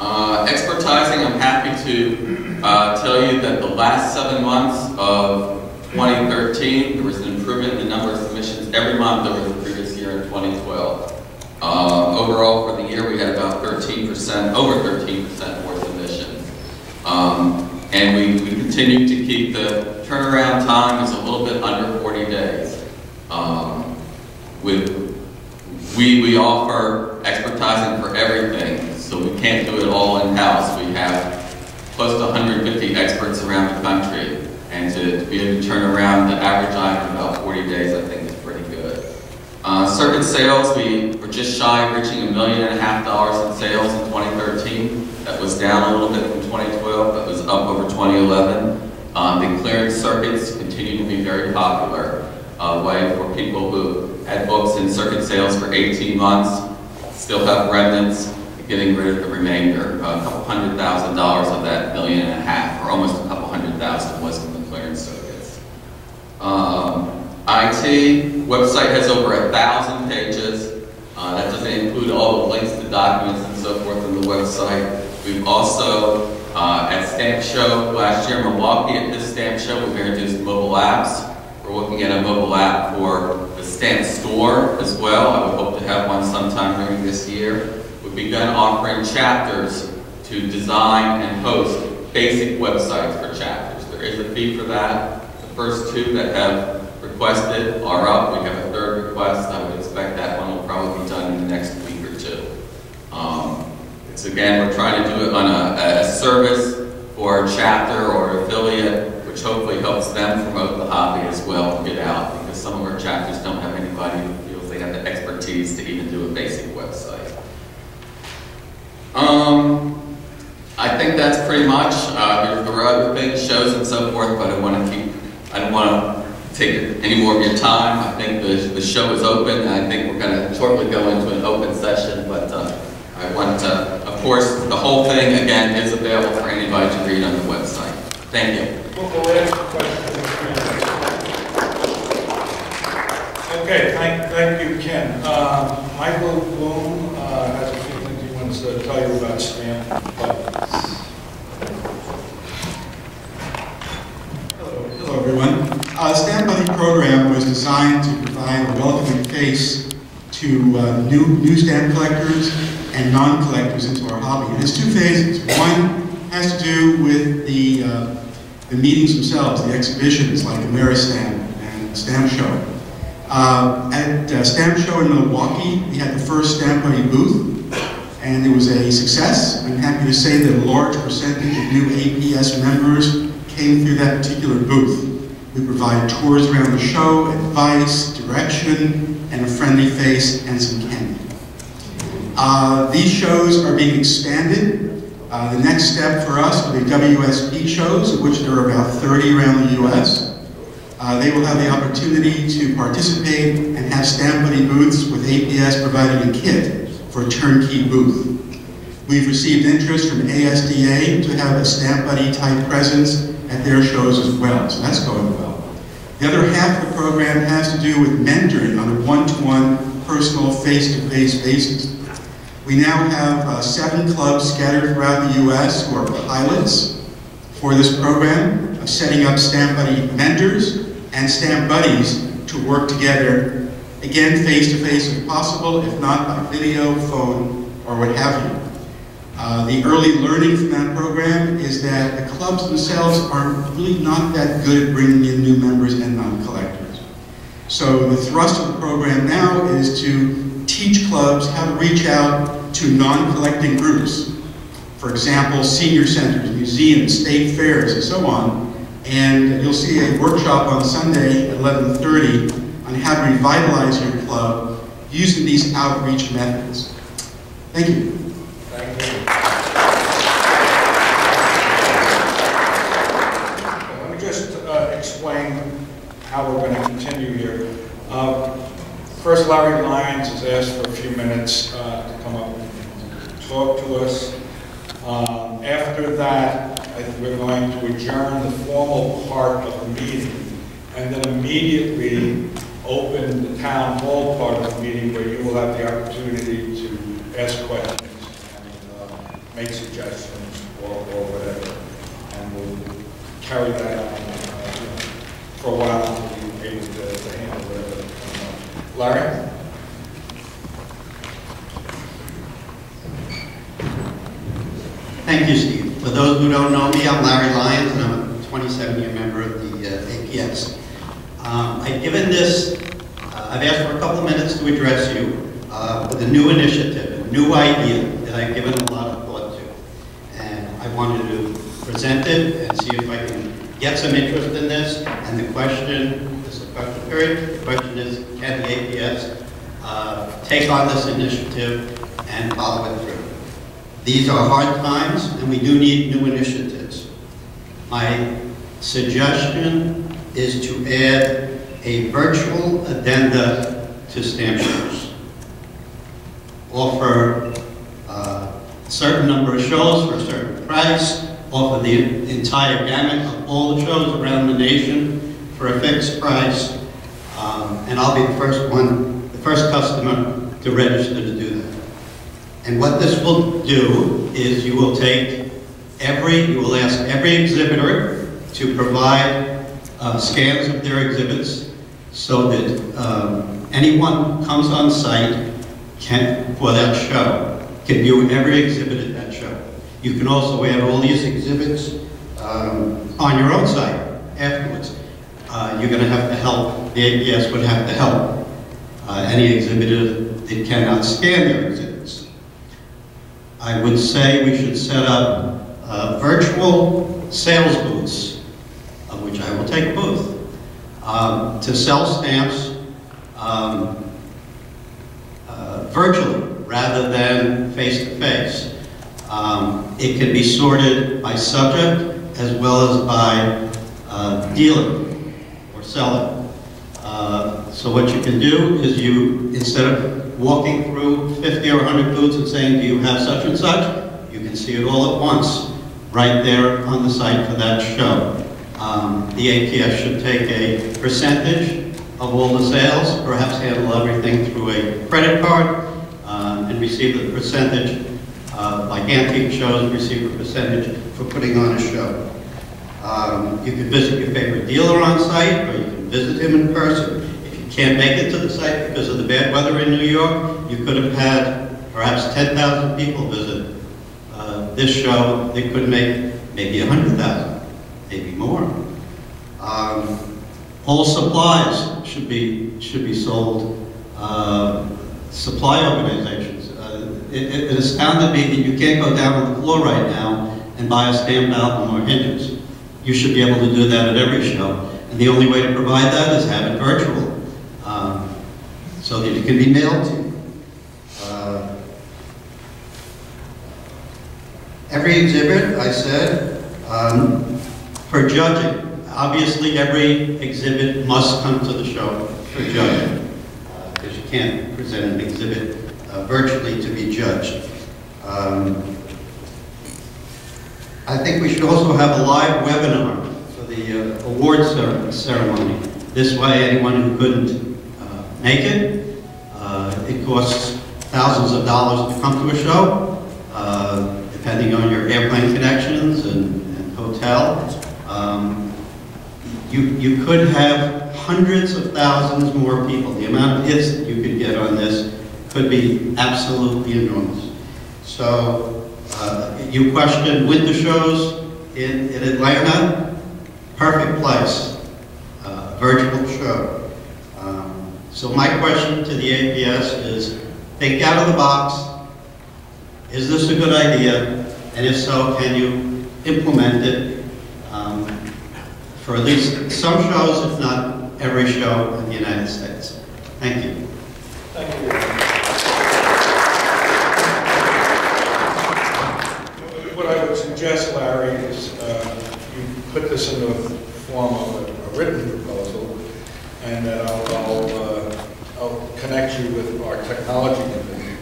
Uh, expertizing, I'm happy to uh, tell you that the last seven months of 2013, there was an improvement in the number of submissions every month over the previous year in 2012. Uh, overall, for the year, we had about 13%, over 13% more submissions. Um, and we, we continue to keep the turnaround time is a little bit under 40 days. Um, with, we, we offer expertising for everything, can't do it all in-house. We have close to 150 experts around the country, and to, to be able to turn around the average time in about 40 days, I think is pretty good. Uh, circuit sales, we were just shy of reaching a million and a half dollars in sales in 2013. That was down a little bit from 2012, but was up over 2011. Um, the clearance circuits continue to be very popular uh, way for people who had books in circuit sales for 18 months, still have remnants, getting rid of the remainder. A couple hundred thousand dollars of that million and a half, or almost a couple hundred thousand was in the clearance circuits. Um, IT website has over a thousand pages. Uh, that doesn't include all the links to documents and so forth on the website. We've also, uh, at Stamp Show last year in Milwaukee, at this Stamp Show, we've introduced mobile apps. We're looking at a mobile app for the Stamp Store as well. I would hope to have one sometime during this year. Begun offering chapters to design and host basic websites for chapters. There is a fee for that. The first two that have requested are up. We have a third request. I would expect that one will probably be done in the next week or two. Um, it's again, we're trying to do it on a, a service for a chapter or affiliate, which hopefully helps them promote the hobby as well and get out because some of our chapters don't have anybody who feels they have the expertise to even do a basic. Um, I think that's pretty much. Uh, there, are other things, shows and so forth, but I want to keep. I don't want to take any more of your time. I think the, the show is open. I think we're going to shortly go into an open session, but uh, I want to, of course, the whole thing again is available for anybody to read on the website. Thank you. Okay, thank, thank you, Ken. Uh, Michael Bloom uh, has a few things he wants to tell you about buttons. Hello, hello, everyone. Uh, Stamp Buddy program was designed to provide a welcoming face to uh, new, new stamp collectors and non-collectors into our hobby. And has two phases. One has to do with the, uh, the meetings themselves, the exhibitions like AmeriStamp and Stamp Show. Uh, at uh, Stamp Show in Milwaukee, we had the first Stamp Buddy booth, and it was a success. I'm happy to say that a large percentage of new APS members came through that particular booth. We provide tours around the show, advice, direction, and a friendly face and some candy. Uh, these shows are being expanded. Uh, the next step for us will be WSP shows, of which there are about 30 around the U.S. Uh, they will have the opportunity to participate and have Stamp Buddy booths with APS providing a kit for turnkey booth. We've received interest from ASDA to have a Stamp Buddy type presence at their shows as well, so that's going well. The other half of the program has to do with mentoring on a one-to-one, personal, face-to-face basis. We now have uh, seven clubs scattered throughout the U.S. who are pilots for this program of setting up Stamp Buddy mentors and Stamp Buddies to work together, again, face-to-face if possible, if not by video, phone, or what have you. Uh, the early learning from that program is that the clubs themselves are really not that good at bringing in new members and non-collectors. So the thrust of the program now is to teach clubs how to reach out to non-collecting groups. For example, senior centers, museums, state fairs, and so on. And you'll see a workshop on Sunday at 11.30 on how to revitalize your club using these outreach methods. Thank you. Thank you. Let me just uh, explain how we're going to continue here. Uh, First, Larry Lyons has asked for a few minutes uh, to come up and talk to us. Um, After that, we're going to adjourn the formal part of the meeting and then immediately open the town hall part of the meeting where you will have the opportunity to ask questions and uh, make suggestions or or whatever. And we'll carry that on uh, for a while until we're able to to handle whatever. Larry? Thank you, Steve. For those who don't know me, I'm Larry Lyons, and I'm a 27-year member of the uh, APS. Um, I've given this, uh, I've asked for a couple of minutes to address you uh, with a new initiative, a new idea that I've given a lot of thought to. And I wanted to present it and see if I can get some interest in this. And the question, this is a question period, the question is, can the APS uh, take on this initiative and follow it through. These are hard times, and we do need new initiatives. My suggestion is to add a virtual addenda to stamp shows. Offer uh, a certain number of shows for a certain price, offer the entire gamut of all the shows around the nation for a fixed price, um, and I'll be the first one, the first customer to register to do that. And what this will do is you will take every, you will ask every exhibitor to provide uh, scans of their exhibits so that um, anyone comes on site can, for that show, can view every exhibit at that show. You can also add all these exhibits um, on your own site afterwards. Uh, You're going to have to help, the APS would have to help uh, any exhibitor that cannot scan their exhibits. I would say we should set up uh, virtual sales booths, which I will take both, um, to sell stamps um, uh, virtually rather than face-to-face. Um, It can be sorted by subject as well as by uh, dealer or seller. Uh, So what you can do is you, instead of walking through 50 or 100 booths and saying, do you have such and such? You can see it all at once, right there on the site for that show. Um, The APS should take a percentage of all the sales, perhaps handle everything through a credit card, um, and receive the percentage, uh, like antique shows, receive a percentage for putting on a show. Um, You can visit your favorite dealer on site, or you can visit him in person. If you can't make it to the site because of the bad weather in New York, you could have had perhaps 10,000 people visit uh, this show. They could make maybe 100,000, maybe more. Um, All supplies should be, should be sold, uh, supply organizations. Uh, It it- astounded me that you can't go down on the floor right now and buy a stamped album or hinges. You should be able to do that at every show. And the only way to provide that is have it virtual, um, so that it can be mailed to you. Uh, Every exhibit, I said, um, for judging, obviously every exhibit must come to the show for judging, because you can't present an exhibit uh, virtually to be judged. Um, I think we should also have a live webinar for the uh, award ceremony. This way, anyone who couldn't uh, make it, uh, it costs thousands of dollars to come to a show, uh, depending on your airplane connections and and hotel. You, you could have hundreds of thousands more people. The amount of hits that you could get on this could be absolutely enormous. So, uh, you questioned winter shows in, in Atlanta, perfect place, uh, virtual show. Um, So my question to the APS is, think out of the box, is this a good idea? And if so, can you implement it um, for at least some shows, if not every show in the United States? Thank you. Thank you. What I would suggest, Larry, is uh, you put this in the form of a- a written proposal, and then I'll, I'll, uh, I'll connect you with our technology division,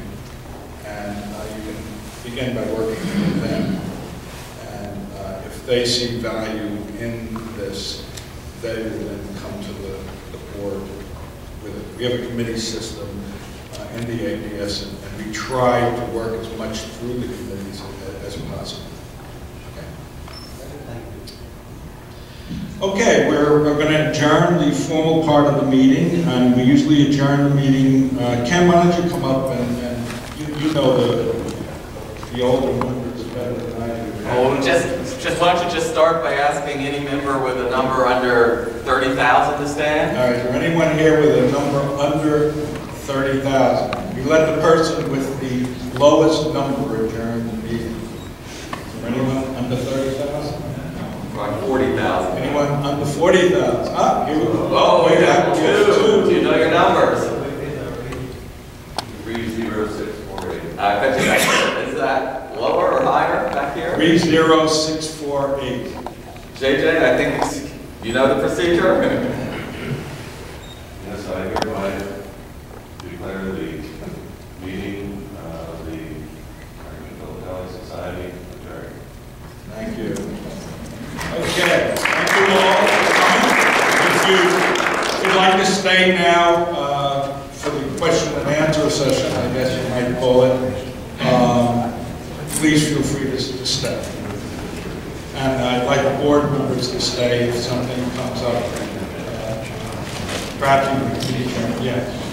and uh, you can begin by working with them. And uh, if they see value this, they will then come to the, board with it. We have a committee system uh, in the APS, and and we try to work as much through the committees a- as possible. Okay, we're, we're going to adjourn the formal part of the meeting, and we usually adjourn the meeting. Uh, Ken, why don't you come up and, and you, you know the, the older members better than I do. Oh, just, just, why don't you just start by asking any member with a number under 30,000 to stand? All right, is there anyone here with a number under 30,000? We let the person with the lowest number adjourn the meeting. Is there anyone under 30,000? Like 40,000. Anyone under 40,000? Ah, go. Oh, got got two. Do you know your numbers? I bet you, is that lower or higher back here? 30648. JJ, I think you know the procedure? Yes, I hereby declare the meeting of the American Philatelic Society adjourned. Thank you. Okay, thank you all for coming. If you would like to stay now uh, for the question and answer session, I guess you might call it, um, please feel free to to stay. And I'd like the board members to stay if something comes up. Uh, Perhaps you can, yeah.